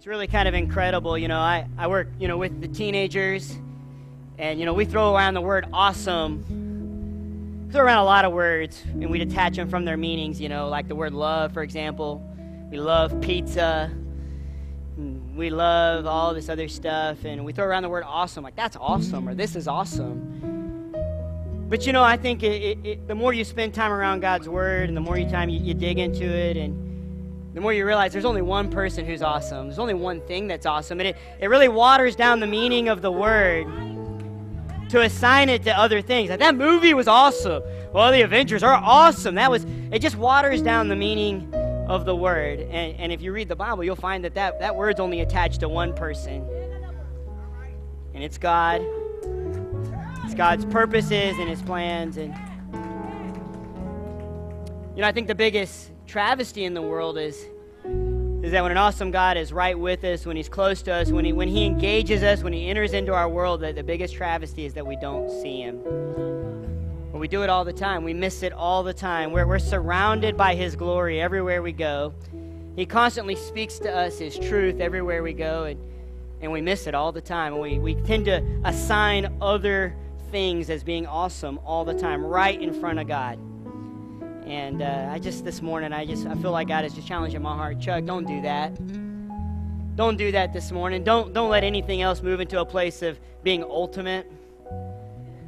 It's really kind of incredible. You know, I, I work, you know, with the teenagers, and, you know, we throw around the word awesome. We throw around a lot of words, and we detach them from their meanings, you know, like the word love, for example. We love pizza. We love all this other stuff, and we throw around the word awesome, like that's awesome, or this is awesome. But you know, I think it, it, it, the more you spend time around God's Word and the more you time you, you dig into it and the more you realize there's only one person who's awesome. There's only one thing that's awesome. And it, it really waters down the meaning of the word to assign it to other things. Like that movie was awesome. Well, the Avengers are awesome. That was it just waters down the meaning of the word. And, and if you read the Bible, you'll find that, that that word's only attached to one person. And it's God. It's God's purposes and his plans and you know, I think the biggest travesty in the world is is that when an awesome God is right with us, when He's close to us, when He when He engages us, when He enters into our world, that the biggest travesty is that we don't see Him. But we do it all the time. We miss it all the time. We're, we're surrounded by His glory everywhere we go. He constantly speaks to us His truth everywhere we go, and, and we miss it all the time. And we, we tend to assign other things as being awesome all the time, right in front of God. And uh, I just this morning, I just I feel like God is just challenging my heart. Chuck, don't do that. Don't do that this morning. Don't don't let anything else move into a place of being ultimate.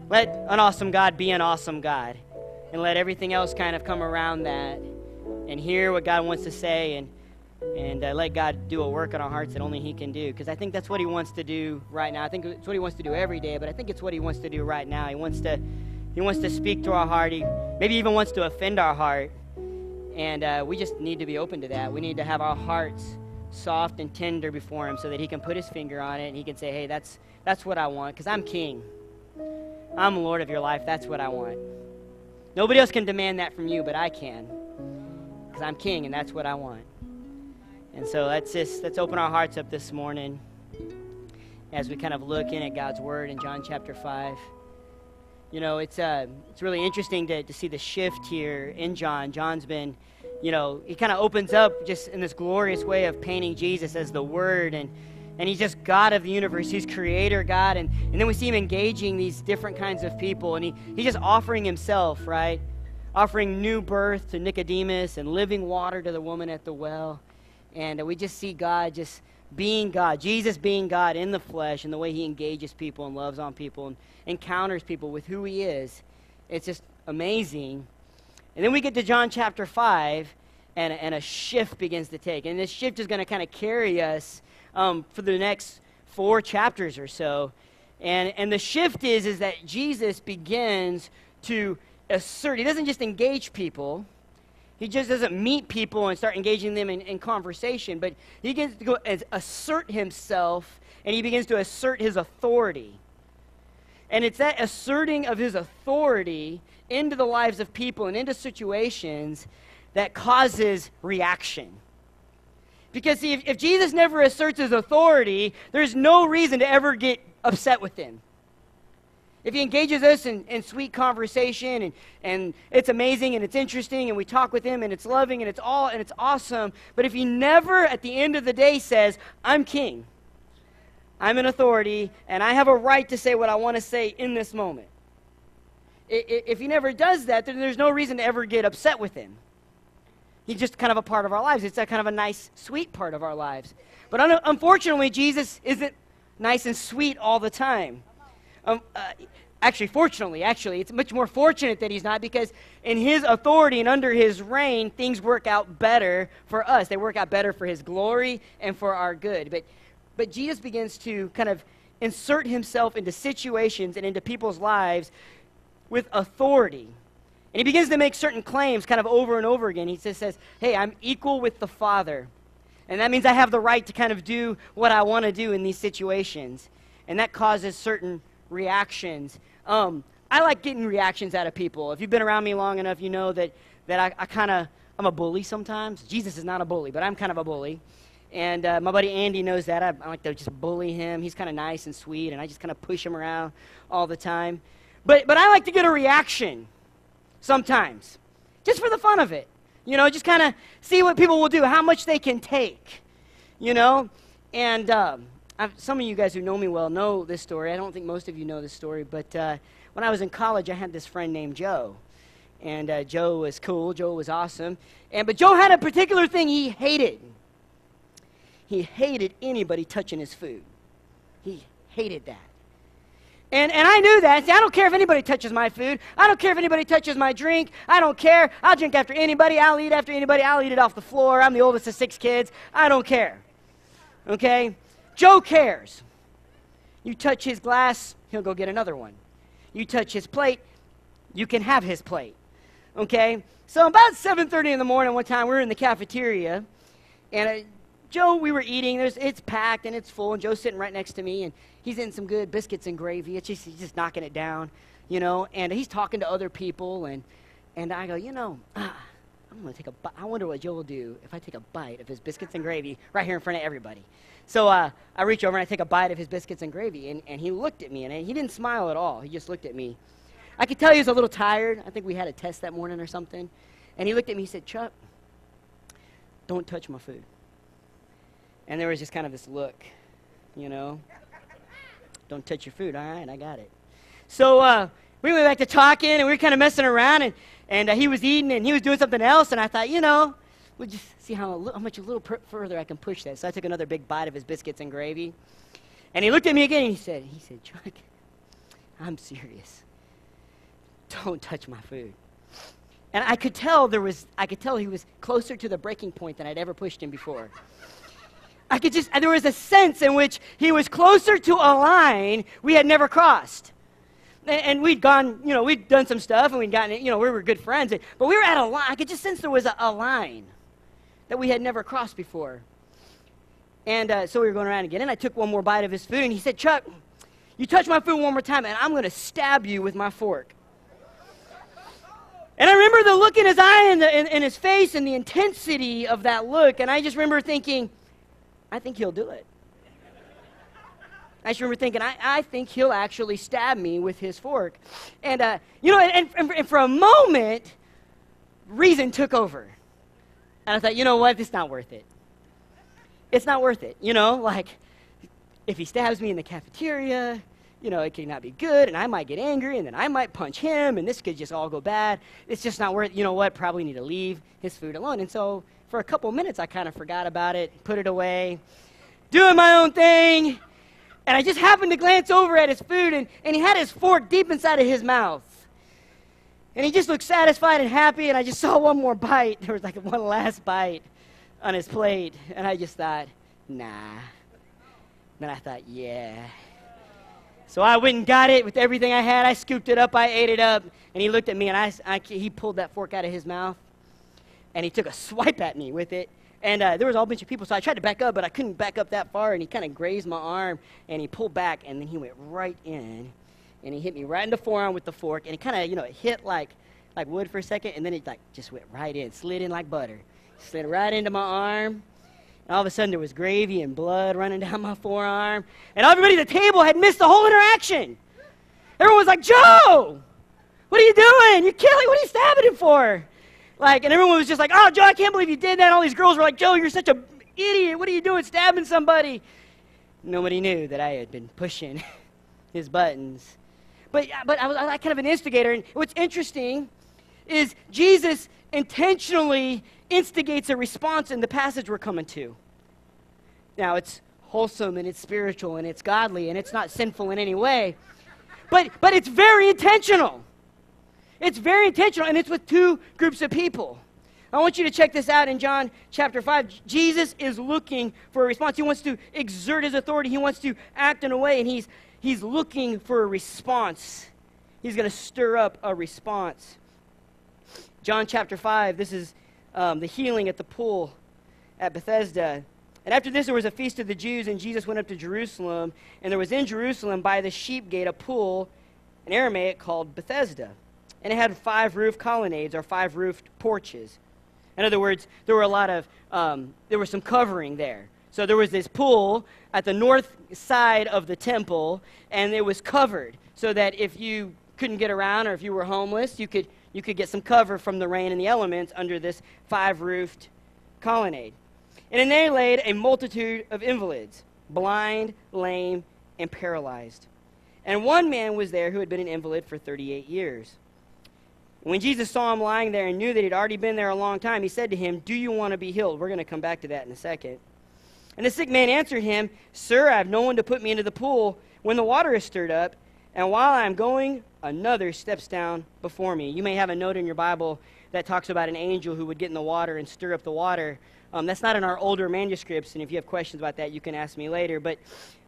Let an awesome God be an awesome God, and let everything else kind of come around that, and hear what God wants to say, and and uh, let God do a work in our hearts that only He can do. Because I think that's what He wants to do right now. I think it's what He wants to do every day, but I think it's what He wants to do right now. He wants to he wants to speak to our heart. He maybe even wants to offend our heart. And uh, we just need to be open to that. We need to have our hearts soft and tender before Him so that He can put His finger on it and He can say, hey, that's, that's what I want because I'm King. I'm Lord of your life. That's what I want. Nobody else can demand that from you, but I can because I'm King and that's what I want. And so let's just let's open our hearts up this morning as we kind of look in at God's Word in John chapter 5 you know, it's, uh, it's really interesting to, to see the shift here in John. John's been, you know, he kind of opens up just in this glorious way of painting Jesus as the Word, and, and he's just God of the universe. He's creator God. And, and then we see him engaging these different kinds of people, and he, he's just offering himself, right? Offering new birth to Nicodemus and living water to the woman at the well. And we just see God just being God, Jesus being God in the flesh, and the way he engages people and loves on people and encounters people with who he is. It's just amazing. And then we get to John chapter 5, and, and a shift begins to take. And this shift is going to kind of carry us um, for the next four chapters or so. And, and the shift is, is that Jesus begins to assert, he doesn't just engage people he just doesn't meet people and start engaging them in, in conversation, but he begins to go and assert himself and he begins to assert his authority. And it's that asserting of his authority into the lives of people and into situations that causes reaction. Because see, if, if Jesus never asserts his authority, there's no reason to ever get upset with him. If he engages us in, in sweet conversation and, and it's amazing and it's interesting and we talk with him and it's loving and it's all and it's awesome, but if he never at the end of the day says, I'm king, I'm an authority, and I have a right to say what I want to say in this moment. If he never does that, then there's no reason to ever get upset with him. He's just kind of a part of our lives. It's a kind of a nice, sweet part of our lives. But un- unfortunately, Jesus isn't nice and sweet all the time. Um, uh, actually, fortunately, actually, it's much more fortunate that he's not because in his authority and under his reign, things work out better for us. They work out better for his glory and for our good. But, but Jesus begins to kind of insert himself into situations and into people's lives with authority. And he begins to make certain claims kind of over and over again. He just says, Hey, I'm equal with the Father. And that means I have the right to kind of do what I want to do in these situations. And that causes certain reactions. Um, I like getting reactions out of people. If you've been around me long enough, you know that, that I, I kind of, I'm a bully sometimes. Jesus is not a bully, but I'm kind of a bully. And uh, my buddy Andy knows that. I, I like to just bully him. He's kind of nice and sweet, and I just kind of push him around all the time. But, but I like to get a reaction sometimes, just for the fun of it. You know, just kind of see what people will do, how much they can take. You know, And um, some of you guys who know me well know this story. I don't think most of you know this story, but uh, when I was in college, I had this friend named Joe. And uh, Joe was cool. Joe was awesome. And, but Joe had a particular thing he hated. He hated anybody touching his food. He hated that. And, and I knew that. See, I don't care if anybody touches my food. I don't care if anybody touches my drink. I don't care. I'll drink after anybody. I'll eat after anybody. I'll eat it off the floor. I'm the oldest of six kids. I don't care. Okay? Joe cares. You touch his glass, he'll go get another one. You touch his plate, you can have his plate. Okay? So about 7:30 in the morning one time we were in the cafeteria and uh, Joe, we were eating. There's, it's packed and it's full, and Joe's sitting right next to me, and he's eating some good biscuits and gravy. It's just, he's just knocking it down, you know. And he's talking to other people, and and I go, you know, ah, I'm gonna take a. bite. I wonder what Joe will do if I take a bite of his biscuits and gravy right here in front of everybody. So uh, I reach over and I take a bite of his biscuits and gravy, and, and he looked at me, and he didn't smile at all. He just looked at me. I could tell he was a little tired. I think we had a test that morning or something. And he looked at me. He said, "Chuck, don't touch my food." And there was just kind of this look, you know. Don't touch your food. All right, I got it. So uh, we went back to talking, and we were kind of messing around, and, and uh, he was eating, and he was doing something else, and I thought, you know, we'll just see how, how much a little pr- further I can push that. So I took another big bite of his biscuits and gravy, and he looked at me again, and he said, he said, Chuck, I'm serious. Don't touch my food. And I could tell there was, I could tell he was closer to the breaking point than I'd ever pushed him before. I could just, there was a sense in which he was closer to a line we had never crossed. And, we'd gone, you know, we'd done some stuff and we'd gotten, you know, we were good friends. But we were at a line. I could just sense there was a, a line that we had never crossed before. And uh, so we were going around again. And I took one more bite of his food. And he said, Chuck, you touch my food one more time and I'm going to stab you with my fork. And I remember the look in his eye and, the, in his face and the intensity of that look. And I just remember thinking, I think he'll do it. I just remember thinking, I, I think he'll actually stab me with his fork. And, uh, you know, and, and, and for a moment, reason took over. And I thought, you know what? It's not worth it. It's not worth it. You know, like, if he stabs me in the cafeteria, you know, it could not be good, and I might get angry, and then I might punch him, and this could just all go bad. It's just not worth You know what? Probably need to leave his food alone. And so for a couple minutes, I kind of forgot about it, put it away, doing my own thing. And I just happened to glance over at his food, and, and he had his fork deep inside of his mouth. And he just looked satisfied and happy, and I just saw one more bite. There was like one last bite on his plate. And I just thought, nah. Then I thought, yeah. So I went and got it with everything I had. I scooped it up, I ate it up. And he looked at me, and I, I he pulled that fork out of his mouth and he took a swipe at me with it. And uh, there was a whole bunch of people, so I tried to back up, but I couldn't back up that far. And he kind of grazed my arm, and he pulled back, and then he went right in, and he hit me right in the forearm with the fork, and it kind of, you know, it hit like like wood for a second, and then it like just went right in, slid in like butter, slid right into my arm. And all of a sudden, there was gravy and blood running down my forearm, and everybody at the table had missed the whole interaction. Everyone was like, "Joe, what are you doing? You're killing. What are you stabbing him for?" Like, and everyone was just like, oh, Joe, I can't believe you did that. And all these girls were like, Joe, you're such an idiot. What are you doing stabbing somebody? Nobody knew that I had been pushing his buttons. But, uh, but I was I kind of an instigator. And what's interesting is Jesus intentionally instigates a response in the passage we're coming to. Now, it's wholesome and it's spiritual and it's godly and it's not sinful in any way. But, but it's very intentional. It's very intentional, and it's with two groups of people. I want you to check this out in John chapter 5. Jesus is looking for a response. He wants to exert his authority, he wants to act in a way, and he's, he's looking for a response. He's going to stir up a response. John chapter 5, this is um, the healing at the pool at Bethesda. And after this, there was a feast of the Jews, and Jesus went up to Jerusalem. And there was in Jerusalem by the sheep gate a pool, in Aramaic called Bethesda and it had five roof colonnades or five roofed porches. In other words, there were a lot of, um, there was some covering there. So there was this pool at the north side of the temple, and it was covered so that if you couldn't get around or if you were homeless, you could, you could get some cover from the rain and the elements under this five roofed colonnade. And in there laid a multitude of invalids, blind, lame, and paralyzed. And one man was there who had been an invalid for 38 years. When Jesus saw him lying there and knew that he'd already been there a long time, he said to him, Do you want to be healed? We're going to come back to that in a second. And the sick man answered him, Sir, I have no one to put me into the pool when the water is stirred up, and while I am going, another steps down before me. You may have a note in your Bible that talks about an angel who would get in the water and stir up the water. Um, that's not in our older manuscripts, and if you have questions about that, you can ask me later. But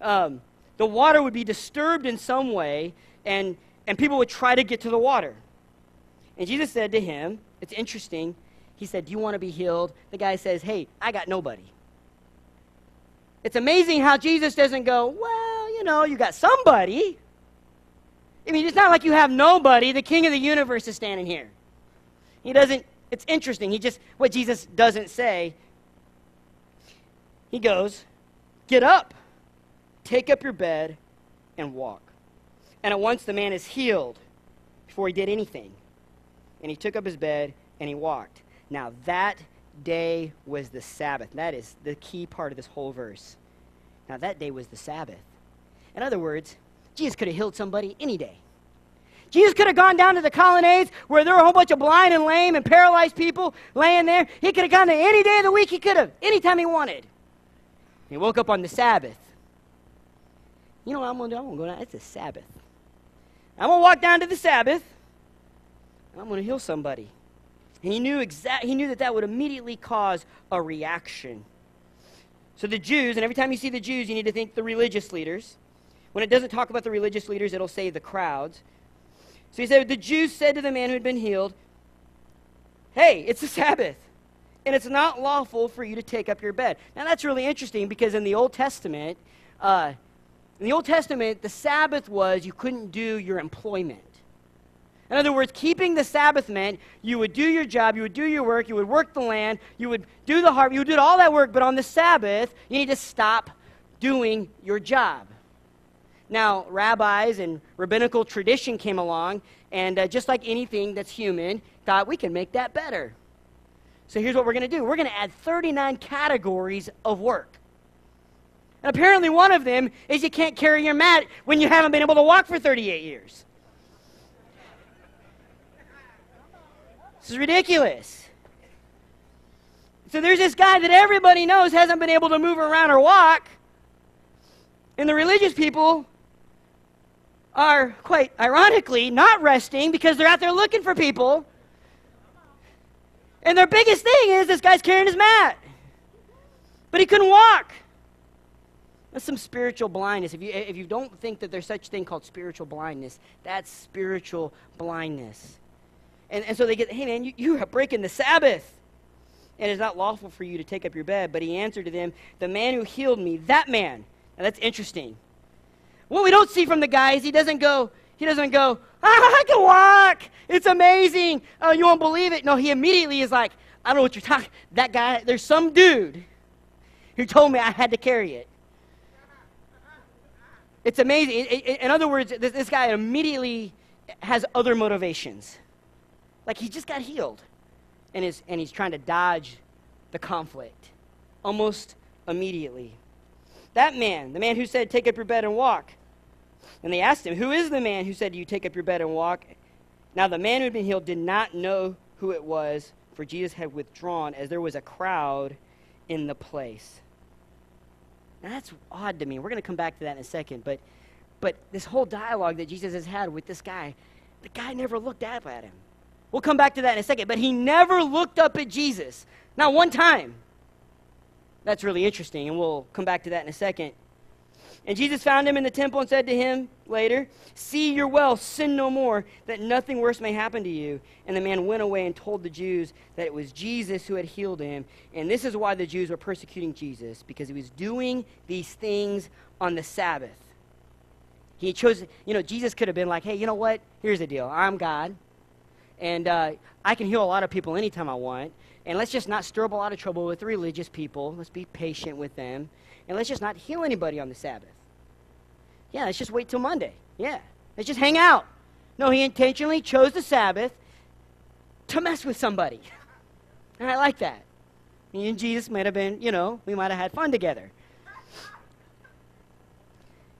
um, the water would be disturbed in some way, and, and people would try to get to the water. And Jesus said to him, It's interesting. He said, Do you want to be healed? The guy says, Hey, I got nobody. It's amazing how Jesus doesn't go, Well, you know, you got somebody. I mean, it's not like you have nobody. The king of the universe is standing here. He doesn't, it's interesting. He just, what Jesus doesn't say, he goes, Get up, take up your bed, and walk. And at once the man is healed before he did anything and he took up his bed and he walked. Now, that day was the Sabbath. That is the key part of this whole verse. Now, that day was the Sabbath. In other words, Jesus could have healed somebody any day. Jesus could have gone down to the colonnades where there were a whole bunch of blind and lame and paralyzed people laying there. He could have gone to any day of the week he could have, anytime he wanted. He woke up on the Sabbath. You know what I'm going to do? I'm going to go down. It's a Sabbath. I'm going to walk down to the Sabbath. I'm going to heal somebody. And he knew, exact, he knew that that would immediately cause a reaction. So the Jews, and every time you see the Jews, you need to think the religious leaders. When it doesn't talk about the religious leaders, it'll say the crowds. So he said, The Jews said to the man who had been healed, Hey, it's the Sabbath, and it's not lawful for you to take up your bed. Now that's really interesting because in the Old Testament, uh, in the Old Testament, the Sabbath was you couldn't do your employment. In other words, keeping the Sabbath meant you would do your job, you would do your work, you would work the land, you would do the harvest, you would do all that work, but on the Sabbath, you need to stop doing your job. Now, rabbis and rabbinical tradition came along, and uh, just like anything that's human, thought we can make that better. So here's what we're going to do we're going to add 39 categories of work. And apparently, one of them is you can't carry your mat when you haven't been able to walk for 38 years. This is ridiculous. So there's this guy that everybody knows hasn't been able to move around or walk. And the religious people are, quite ironically, not resting because they're out there looking for people. And their biggest thing is this guy's carrying his mat. But he couldn't walk. That's some spiritual blindness. If you, if you don't think that there's such thing called spiritual blindness, that's spiritual blindness. And, and so they get, hey man, you, you are breaking the Sabbath. And it's not lawful for you to take up your bed. But he answered to them, The man who healed me, that man. Now that's interesting. What we don't see from the guy is he doesn't go, he doesn't go, ah, I can walk. It's amazing. Oh, you won't believe it. No, he immediately is like, I don't know what you're talking. That guy, there's some dude who told me I had to carry it. It's amazing. In other words, this guy immediately has other motivations. Like he just got healed and, is, and he's trying to dodge the conflict almost immediately. That man, the man who said, Take up your bed and walk. And they asked him, Who is the man who said, You take up your bed and walk? Now the man who had been healed did not know who it was, for Jesus had withdrawn as there was a crowd in the place. Now that's odd to me. We're going to come back to that in a second. But, but this whole dialogue that Jesus has had with this guy, the guy never looked up at him. We'll come back to that in a second. But he never looked up at Jesus. Not one time. That's really interesting, and we'll come back to that in a second. And Jesus found him in the temple and said to him later, See you're well, sin no more, that nothing worse may happen to you. And the man went away and told the Jews that it was Jesus who had healed him. And this is why the Jews were persecuting Jesus, because he was doing these things on the Sabbath. He chose, you know, Jesus could have been like, Hey, you know what? Here's the deal. I'm God. And uh, I can heal a lot of people anytime I want. And let's just not stir up a lot of trouble with religious people. Let's be patient with them. And let's just not heal anybody on the Sabbath. Yeah, let's just wait till Monday. Yeah, let's just hang out. No, he intentionally chose the Sabbath to mess with somebody. And I like that. Me and Jesus might have been, you know, we might have had fun together.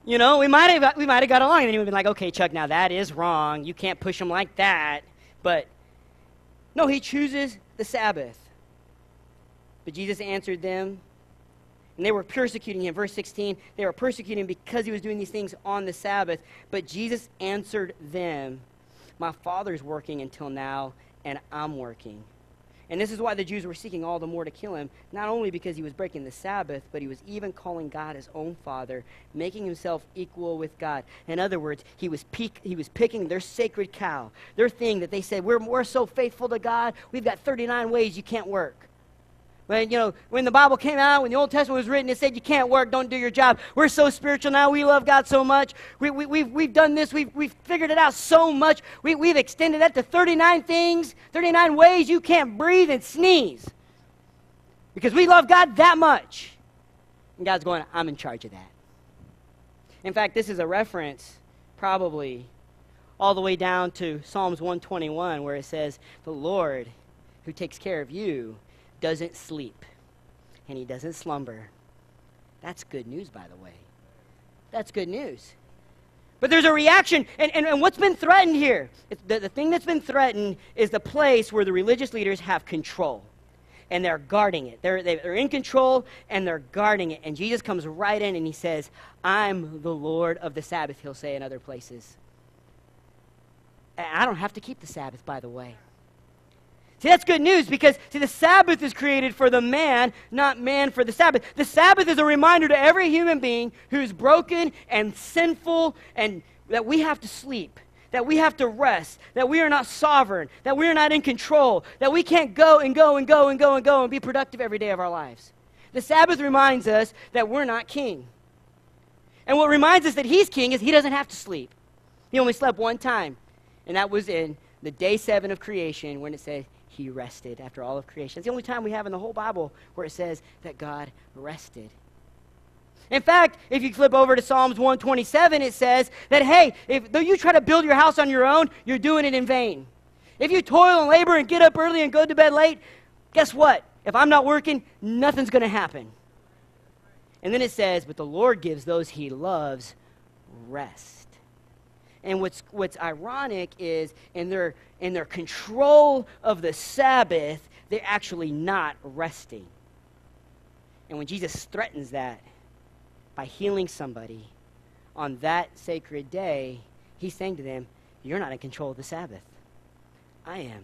You know, we might have we might have got along, and then he would been like, "Okay, Chuck, now that is wrong. You can't push him like that." But no, he chooses the Sabbath. But Jesus answered them, and they were persecuting him. Verse 16, they were persecuting him because he was doing these things on the Sabbath. But Jesus answered them, My Father's working until now, and I'm working. And this is why the Jews were seeking all the more to kill him, not only because he was breaking the Sabbath, but he was even calling God his own Father, making himself equal with God. In other words, he was, peak, he was picking their sacred cow, their thing that they said, we're, we're so faithful to God, we've got 39 ways you can't work. When, you know, when the Bible came out, when the Old Testament was written, it said you can't work, don't do your job. We're so spiritual now. We love God so much. We, we, we've, we've done this. We've, we've figured it out so much. We, we've extended that to 39 things, 39 ways you can't breathe and sneeze. Because we love God that much. And God's going, I'm in charge of that. In fact, this is a reference, probably, all the way down to Psalms 121, where it says, The Lord who takes care of you doesn't sleep and he doesn't slumber. That's good news, by the way. That's good news. But there's a reaction, and, and, and what's been threatened here? The, the thing that's been threatened is the place where the religious leaders have control. And they're guarding it. They're, they're in control and they're guarding it. And Jesus comes right in and he says, I'm the Lord of the Sabbath, he'll say in other places. I don't have to keep the Sabbath, by the way. See, that's good news because, see, the Sabbath is created for the man, not man for the Sabbath. The Sabbath is a reminder to every human being who's broken and sinful and that we have to sleep, that we have to rest, that we are not sovereign, that we are not in control, that we can't go and go and go and go and go and be productive every day of our lives. The Sabbath reminds us that we're not king. And what reminds us that he's king is he doesn't have to sleep. He only slept one time, and that was in the day seven of creation when it said he rested after all of creation. It's the only time we have in the whole Bible where it says that God rested. In fact, if you flip over to Psalms 127, it says that, hey, if, though you try to build your house on your own, you're doing it in vain. If you toil and labor and get up early and go to bed late, guess what? If I'm not working, nothing's going to happen. And then it says, but the Lord gives those he loves rest. And what's, what's ironic is in their, in their control of the Sabbath, they're actually not resting. And when Jesus threatens that by healing somebody on that sacred day, he's saying to them, You're not in control of the Sabbath. I am.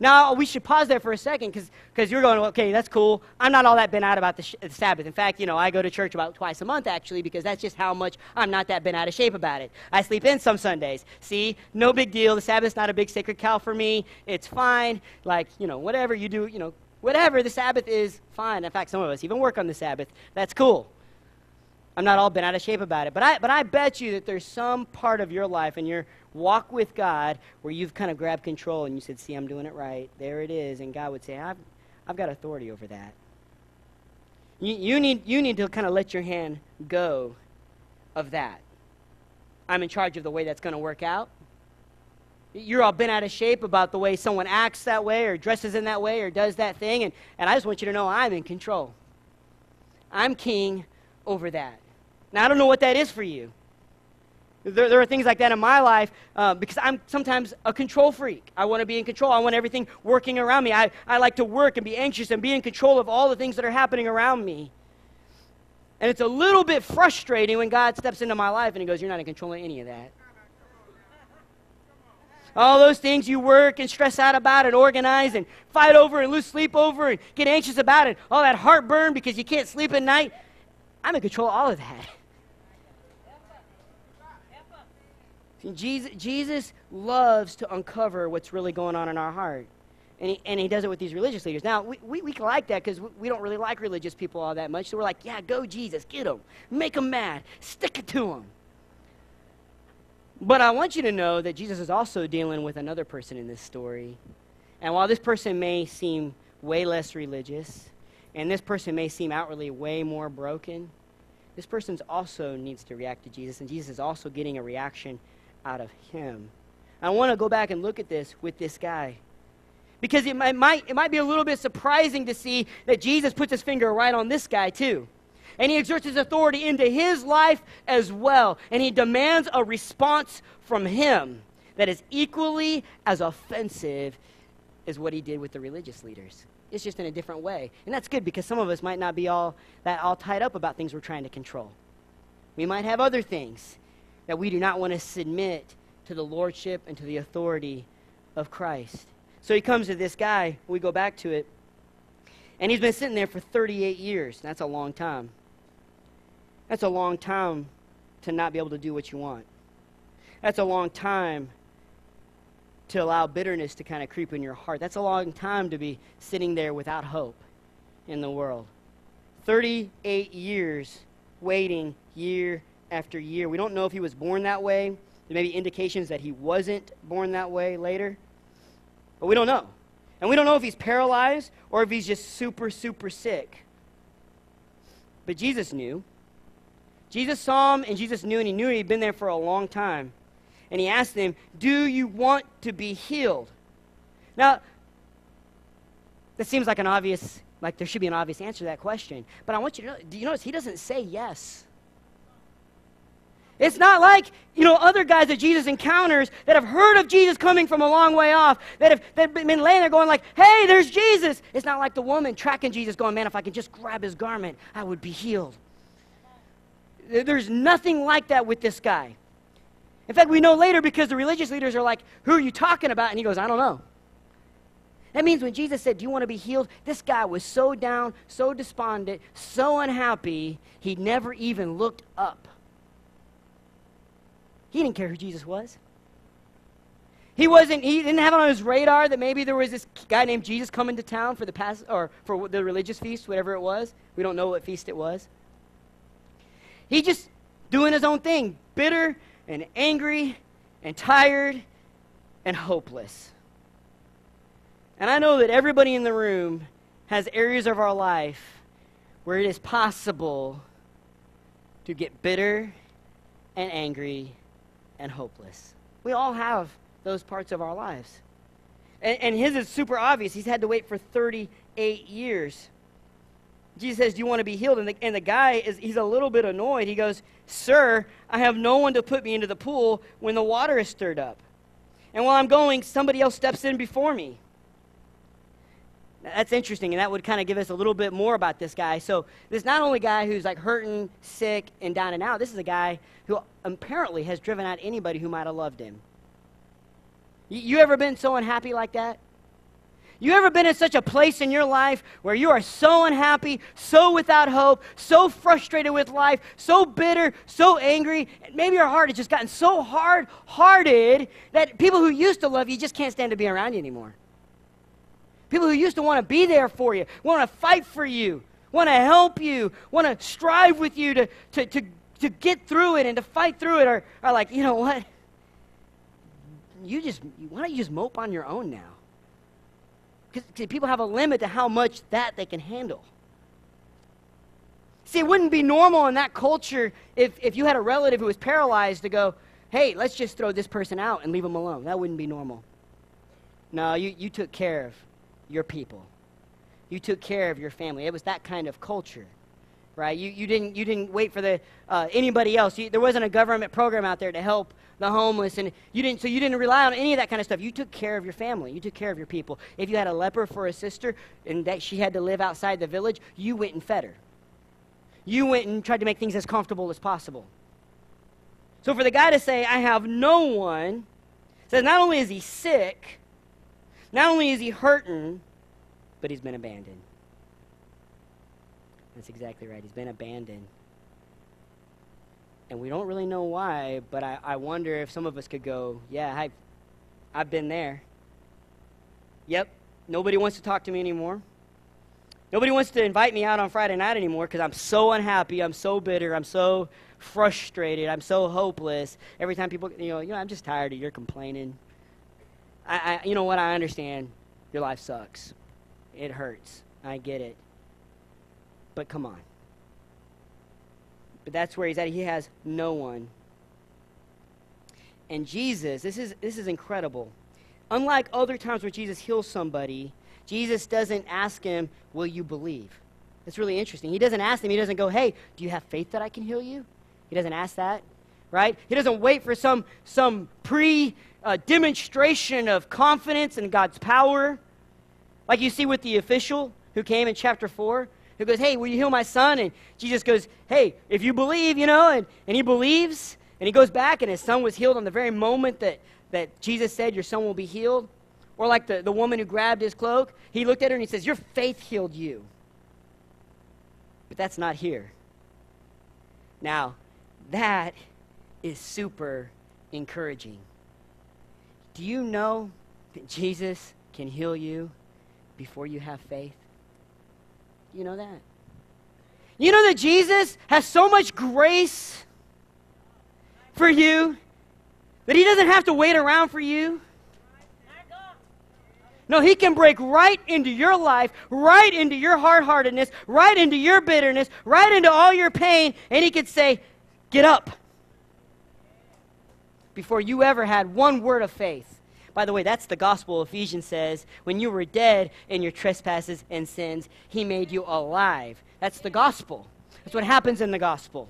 Now, we should pause there for a second because you're going, okay, that's cool. I'm not all that bent out about the, sh- the, Sabbath. In fact, you know, I go to church about twice a month, actually, because that's just how much I'm not that bent out of shape about it. I sleep in some Sundays. See, no big deal. The Sabbath's not a big sacred cow for me. It's fine. Like, you know, whatever you do, you know, whatever, the Sabbath is fine. In fact, some of us even work on the Sabbath. That's cool. I'm not all bent out of shape about it. But I, but I bet you that there's some part of your life and your walk with God where you've kind of grabbed control and you said, See, I'm doing it right. There it is. And God would say, I've, I've got authority over that. You, you, need, you need to kind of let your hand go of that. I'm in charge of the way that's going to work out. You're all bent out of shape about the way someone acts that way or dresses in that way or does that thing. And, and I just want you to know I'm in control. I'm king over that. Now, I don't know what that is for you. There, there are things like that in my life uh, because I'm sometimes a control freak. I want to be in control. I want everything working around me. I, I like to work and be anxious and be in control of all the things that are happening around me. And it's a little bit frustrating when God steps into my life and He goes, You're not in control of any of that. All those things you work and stress out about and organize and fight over and lose sleep over and get anxious about it, all that heartburn because you can't sleep at night. I'm in control of all of that. Jesus, Jesus loves to uncover what's really going on in our heart. And he, and he does it with these religious leaders. Now, we, we, we like that because we, we, don't really like religious people all that much. So we're like, yeah, go Jesus, get them, make them mad, stick it to them. But I want you to know that Jesus is also dealing with another person in this story. And while this person may seem way less religious, and this person may seem outwardly way more broken, this person also needs to react to Jesus, and Jesus is also getting a reaction out of him. I want to go back and look at this with this guy. Because it might, it might be a little bit surprising to see that Jesus puts his finger right on this guy, too. And he exerts his authority into his life as well. And he demands a response from him that is equally as offensive as what he did with the religious leaders. It's just in a different way. And that's good because some of us might not be all that all tied up about things we're trying to control. We might have other things that we do not want to submit to the lordship and to the authority of Christ. So he comes to this guy, we go back to it, and he's been sitting there for 38 years. That's a long time. That's a long time to not be able to do what you want. That's a long time to allow bitterness to kind of creep in your heart. That's a long time to be sitting there without hope in the world. 38 years waiting year after year. We don't know if he was born that way. There may be indications that he wasn't born that way later. But we don't know. And we don't know if he's paralyzed or if he's just super, super sick. But Jesus knew. Jesus saw him and Jesus knew, and he knew he'd been there for a long time and he asked them, Do you want to be healed? Now, that seems like an obvious, like there should be an obvious answer to that question. But I want you to know, do you notice he doesn't say yes? It's not like, you know, other guys that Jesus encounters that have heard of Jesus coming from a long way off, that have, that have been laying there going like, hey, there's Jesus. It's not like the woman tracking Jesus going, man, if I could just grab his garment, I would be healed. There's nothing like that with this guy. In fact, we know later because the religious leaders are like, Who are you talking about? And he goes, I don't know. That means when Jesus said, Do you want to be healed? This guy was so down, so despondent, so unhappy, he never even looked up. He didn't care who Jesus was. He wasn't, he didn't have it on his radar that maybe there was this guy named Jesus coming to town for the past or for the religious feast, whatever it was. We don't know what feast it was. He just doing his own thing, bitter and angry and tired and hopeless. And I know that everybody in the room has areas of our life where it is possible to get bitter and angry and hopeless. We all have those parts of our lives. And, and, his is super obvious. He's had to wait for 38 years. Jesus says, Do you want to be healed? And the, and the guy is he's a little bit annoyed. He goes, Sir, I have no one to put me into the pool when the water is stirred up. And while I'm going, somebody else steps in before me. That's interesting, and that would kind of give us a little bit more about this guy. So, this not only guy who's like hurting, sick, and down and out, this is a guy who apparently has driven out anybody who might have loved him. You, you ever been so unhappy like that? You ever been in such a place in your life where you are so unhappy, so without hope, so frustrated with life, so bitter, so angry, maybe your heart has just gotten so hard hearted that people who used to love you just can't stand to be around you anymore? People who used to want to be there for you, want to fight for you, want to help you, want to strive with you to, to, to, to get through it and to fight through it are, are like, you know what? You just, why don't you just mope on your own now? Because people have a limit to how much that they can handle. See, it wouldn't be normal in that culture if, if you had a relative who was paralyzed to go, hey, let's just throw this person out and leave them alone. That wouldn't be normal. No, you, you took care of your people. You took care of your family. It was that kind of culture right? You, you, didn't, you didn't wait for the, uh, anybody else. You, there wasn't a government program out there to help the homeless, and you didn't, so you didn't rely on any of that kind of stuff. You took care of your family. You took care of your people. If you had a leper for a sister and that she had to live outside the village, you went and fed her. You went and tried to make things as comfortable as possible. So for the guy to say, I have no one, says not only is he sick, not only is he hurting, but he's been abandoned. That's exactly right. He's been abandoned. And we don't really know why, but I, I wonder if some of us could go, yeah, I've, I've been there. Yep, nobody wants to talk to me anymore. Nobody wants to invite me out on Friday night anymore because I'm so unhappy, I'm so bitter, I'm so frustrated, I'm so hopeless. Every time people, you know, you know, I'm just tired of your complaining. I, I, you know what? I understand. Your life sucks. It hurts. I get it. But come on. But that's where he's at. He has no one. And Jesus, this is, this is incredible. unlike other times where Jesus heals somebody, Jesus doesn't ask him, Will you believe? It's really interesting. He doesn't ask him, he doesn't go, Hey, do you have faith that I can heal you? He doesn't ask that, right? He doesn't wait for some, some pre uh, demonstration of confidence in God's power. Like you see with the official who came in chapter 4, who goes, Hey, will you heal my son? And Jesus goes, Hey, if you believe, you know, and, and he believes, and he goes back, and his son was healed on the very moment that, that Jesus said, Your son will be healed. Or like the, the woman who grabbed his cloak, he looked at her and he says, Your faith healed you. But that's not here. Now, that is super encouraging. Do you know that Jesus can heal you before you have faith? You know that? You know that Jesus has so much grace for you that he doesn't have to wait around for you? No, he can break right into your life, right into your hard heartedness, right into your bitterness, right into all your pain, and he could say, Get up. Before you ever had one word of faith. By the way, that's the gospel. Ephesians says, when you were dead in your trespasses and sins, he made you alive. That's the gospel. That's what happens in the gospel.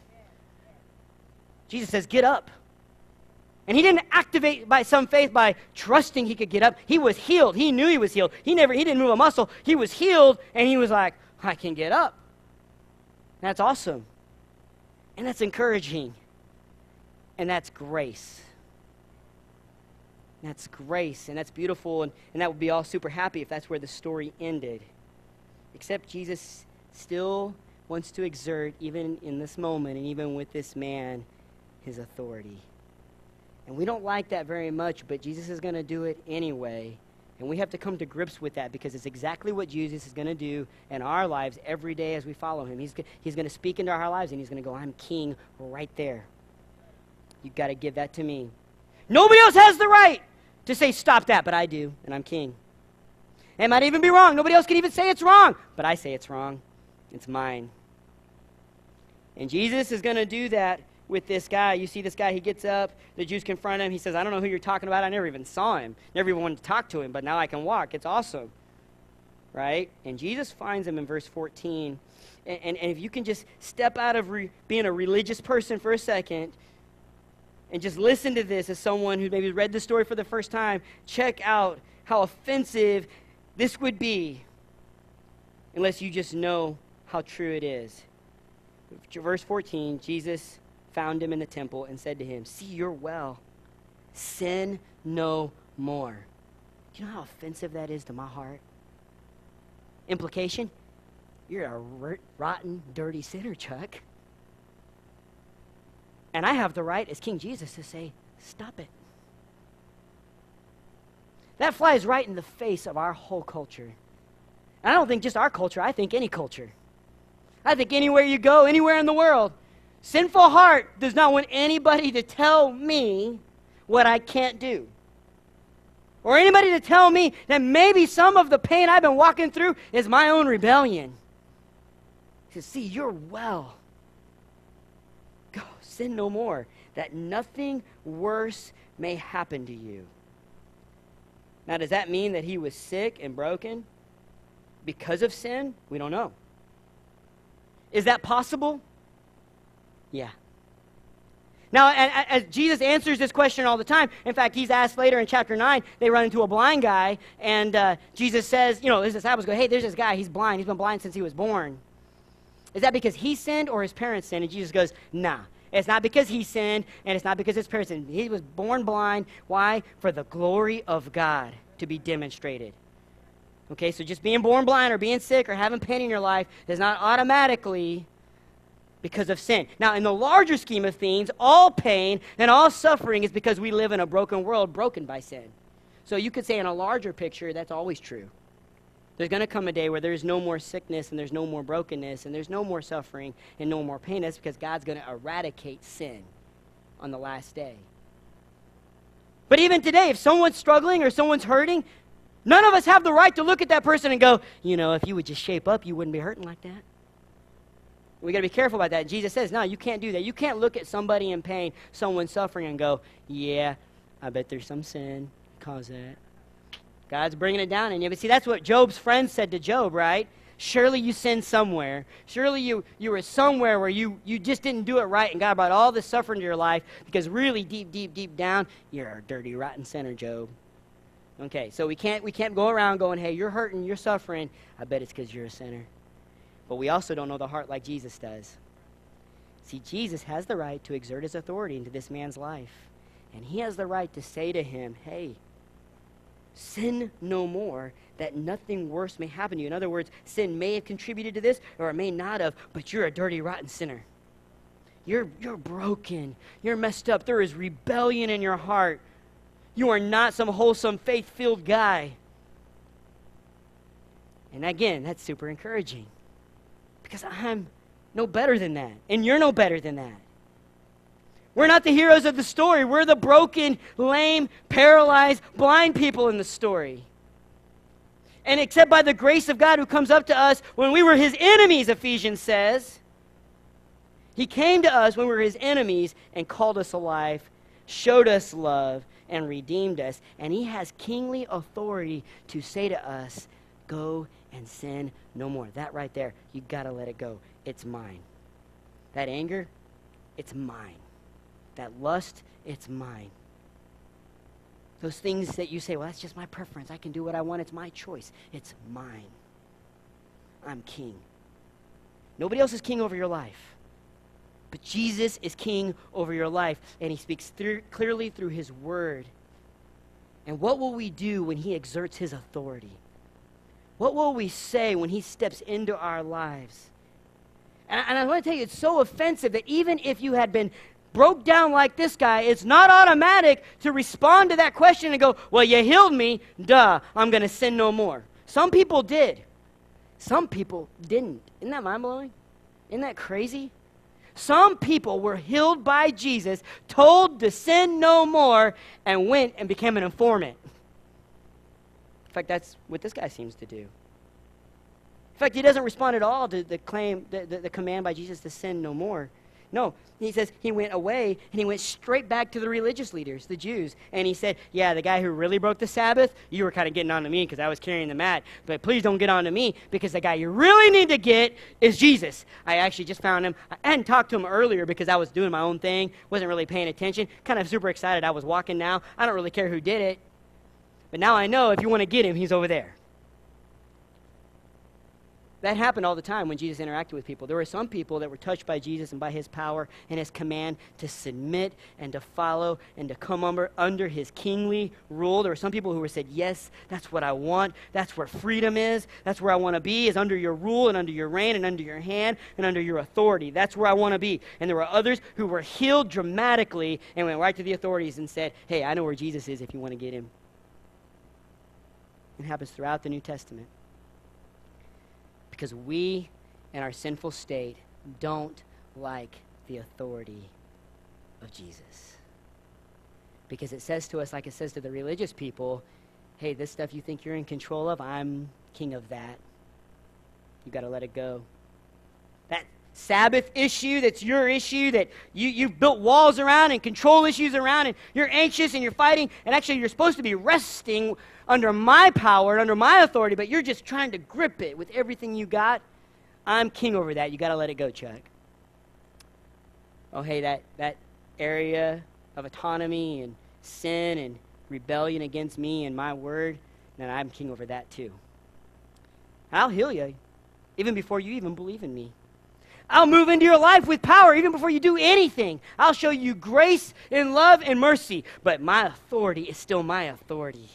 Jesus says, Get up. And he didn't activate by some faith by trusting he could get up. He was healed. He knew he was healed. He never he didn't move a muscle. He was healed and he was like, I can get up. That's awesome. And that's encouraging. And that's grace. That's grace, and that's beautiful, and, and that would be all super happy if that's where the story ended. Except Jesus still wants to exert, even in this moment, and even with this man, his authority. And we don't like that very much, but Jesus is going to do it anyway. And we have to come to grips with that because it's exactly what Jesus is going to do in our lives every day as we follow him. He's, he's going to speak into our lives and he's going to go, I'm king right there. You've got to give that to me. Nobody else has the right to say, stop that, but I do, and I'm king. It might even be wrong. Nobody else can even say it's wrong, but I say it's wrong. It's mine. And Jesus is going to do that with this guy. You see this guy, he gets up, the Jews confront him. He says, I don't know who you're talking about. I never even saw him, never even wanted to talk to him, but now I can walk. It's awesome. Right? And Jesus finds him in verse 14. And, and, and if you can just step out of re- being a religious person for a second and just listen to this as someone who maybe read the story for the first time, check out how offensive this would be unless you just know how true it is. Verse 14 Jesus found him in the temple and said to him, See, you're well. Sin no more. Do you know how offensive that is to my heart? Implication? You're a rotten, dirty sinner, Chuck. And I have the right, as King Jesus, to say, stop it. That flies right in the face of our whole culture. And I don't think just our culture, I think any culture. I think anywhere you go, anywhere in the world, sinful heart does not want anybody to tell me what I can't do. Or anybody to tell me that maybe some of the pain I've been walking through is my own rebellion. Says, See, you're well sin no more, that nothing worse may happen to you. Now, does that mean that he was sick and broken because of sin? We don't know. Is that possible? Yeah. Now, as Jesus answers this question all the time, in fact, he's asked later in chapter 9, they run into a blind guy, and uh, Jesus says, you know, his disciples go, hey, there's this guy, he's blind, he's been blind since he was born. Is that because he sinned or his parents sinned? And Jesus goes, nah, it's not because he sinned, and it's not because his parents sinned. He was born blind. Why? For the glory of God to be demonstrated. Okay, so just being born blind or being sick or having pain in your life is not automatically because of sin. Now, in the larger scheme of things, all pain and all suffering is because we live in a broken world broken by sin. So you could say, in a larger picture, that's always true. There's going to come a day where there's no more sickness and there's no more brokenness and there's no more suffering and no more pain. That's because God's going to eradicate sin on the last day. But even today, if someone's struggling or someone's hurting, none of us have the right to look at that person and go, you know, if you would just shape up, you wouldn't be hurting like that. We got to be careful about that. Jesus says, no, you can't do that. You can't look at somebody in pain, someone suffering, and go, yeah, I bet there's some sin cause that. God's bringing it down in you. But see, that's what Job's friends said to Job, right? Surely you sinned somewhere. Surely you, you were somewhere where you, you just didn't do it right, and God brought all this suffering to your life because really deep, deep, deep down, you're a dirty, rotten sinner, Job. Okay, so we can't, we can't go around going, hey, you're hurting, you're suffering. I bet it's because you're a sinner. But we also don't know the heart like Jesus does. See, Jesus has the right to exert his authority into this man's life. And he has the right to say to him, hey, sin no more, that nothing worse may happen to you. In other words, sin may have contributed to this, or it may not have, but you're a dirty, rotten sinner. You're, you're broken. You're messed up. There is rebellion in your heart. You are not some wholesome, faith filled guy. And again, that's super encouraging because I'm no better than that, and you're no better than that. We're not the heroes of the story. We're the broken, lame, paralyzed, blind people in the story. And except by the grace of God who comes up to us when we were his enemies, Ephesians says, he came to us when we were his enemies and called us alive, showed us love, and redeemed us. And he has kingly authority to say to us, Go and sin no more. That right there, you got to let it go. It's mine. That anger, it's mine. That lust, it's mine. Those things that you say, well, that's just my preference. I can do what I want. It's my choice. It's mine. I'm king. Nobody else is king over your life. But Jesus is king over your life, and he speaks clearly through his word. And what will we do when he exerts his authority? What will we say when he steps into our lives? And, and I want to tell you, it's so offensive that even if you had been broke down like this guy, it's not automatic to respond to that question and go, Well, you healed me, duh, I'm going to sin no more. Some people did, some people didn't. Isn't that mind blowing? Isn't that crazy? Some people were healed by Jesus, told to sin no more, and went and became an informant. In fact, that's what this guy seems to do. In fact, he doesn't respond at all to the claim, the, the, the command by Jesus to sin no more. No, he says he went away and he went straight back to the religious leaders, the Jews. And he said, Yeah, the guy who really broke the Sabbath, you were kind of getting on to me because I was carrying the mat. But please don't get on to me because the guy you really need to get is Jesus. I actually just found him. I hadn't talked to him earlier because I was doing my own thing, wasn't really paying attention. Kind of super excited. I was walking now. I don't really care who did it. But now I know if you want to get him, he's over there. That happened all the time when Jesus interacted with people. There were some people that were touched by Jesus and by his power and his command to submit and to follow and to come under, under his kingly rule. There were some people who were said, Yes, that's what I want. That's where freedom is. That's where I want to be, is under your rule and under your reign and under your hand and under your authority. That's where I want to be. And there were others who were healed dramatically and went right to the authorities and said, Hey, I know where Jesus is if you want to get him. It happens throughout the New Testament. Because we, in our sinful state, don't like the authority of Jesus. Because it says to us, like it says to the religious people, hey, this stuff you think you're in control of, I'm king of that. You got to let it go. That Sabbath issue that's your issue that you, you've built walls around and control issues around, and you're anxious and you're fighting, and actually you're supposed to be resting under my power and under my authority, but you're just trying to grip it with everything you got. I'm king over that. You got to let it go, Chuck. Oh, hey, that, that area of autonomy and sin and rebellion against me and my word, then I'm king over that too. I'll heal you even before you even believe in me. I'll move into your life with power even before you do anything. I'll show you grace and love and mercy, but my authority is still my authority.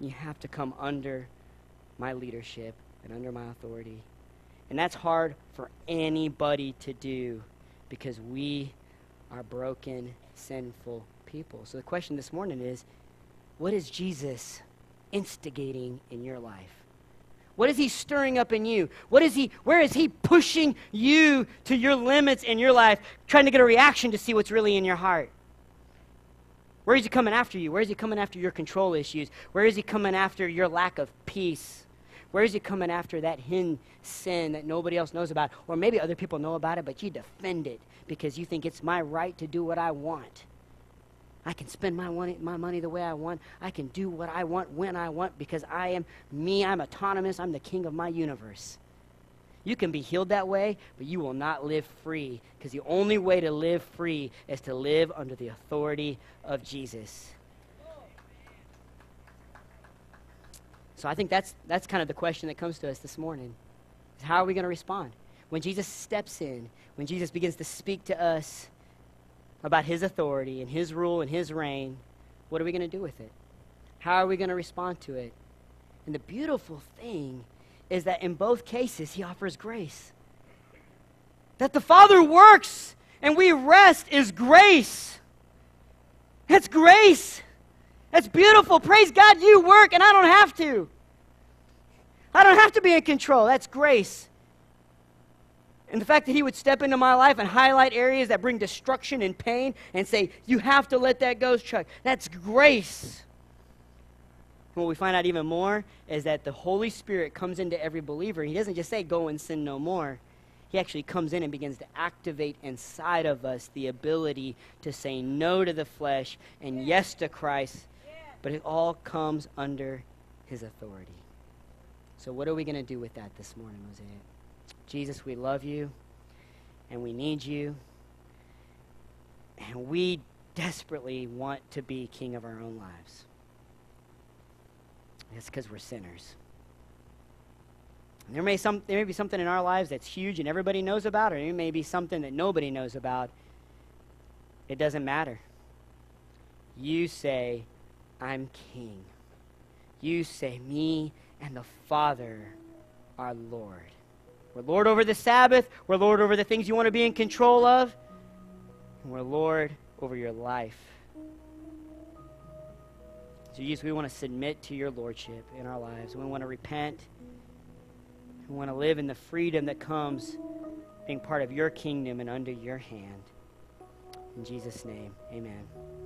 You have to come under my leadership and under my authority. And that's hard for anybody to do because we are broken, sinful people. So the question this morning is what is Jesus instigating in your life? What is he stirring up in you? What is he where is he pushing you to your limits in your life, trying to get a reaction to see what's really in your heart? Where is he coming after you? Where is he coming after your control issues? Where is he coming after your lack of peace? Where is he coming after that hidden sin that nobody else knows about? Or maybe other people know about it, but you defend it because you think it's my right to do what I want. I can spend my money, my money the way I want. I can do what I want when I want because I am me. I'm autonomous. I'm the king of my universe. You can be healed that way, but you will not live free because the only way to live free is to live under the authority of Jesus. So I think that's, that's kind of the question that comes to us this morning. How are we going to respond? When Jesus steps in, when Jesus begins to speak to us about his authority and his rule and his reign, what are we going to do with it? How are we going to respond to it? And the beautiful thing is that in both cases, he offers grace. That the Father works and we rest is grace. That's grace. That's beautiful. Praise God, you work and I don't have to. I don't have to be in control. That's grace. And the fact that he would step into my life and highlight areas that bring destruction and pain and say, You have to let that go, Chuck. That's grace. And what we find out even more is that the Holy Spirit comes into every believer. He doesn't just say, Go and sin no more. He actually comes in and begins to activate inside of us the ability to say no to the flesh and yes to Christ. But it all comes under his authority. So, what are we going to do with that this morning, Mosaic? Jesus, we love you and we need you. And we desperately want to be king of our own lives. That's because we're sinners. There may, some, there may be something in our lives that's huge and everybody knows about, or it may be something that nobody knows about. It doesn't matter. You say, I'm king. You say, Me and the Father are Lord. We're Lord over the Sabbath. We're Lord over the things you want to be in control of. And we're Lord over your life. So, Jesus, we want to submit to your Lordship in our lives. We want to repent. We want to live in the freedom that comes being part of your kingdom and under your hand. In Jesus' name, amen.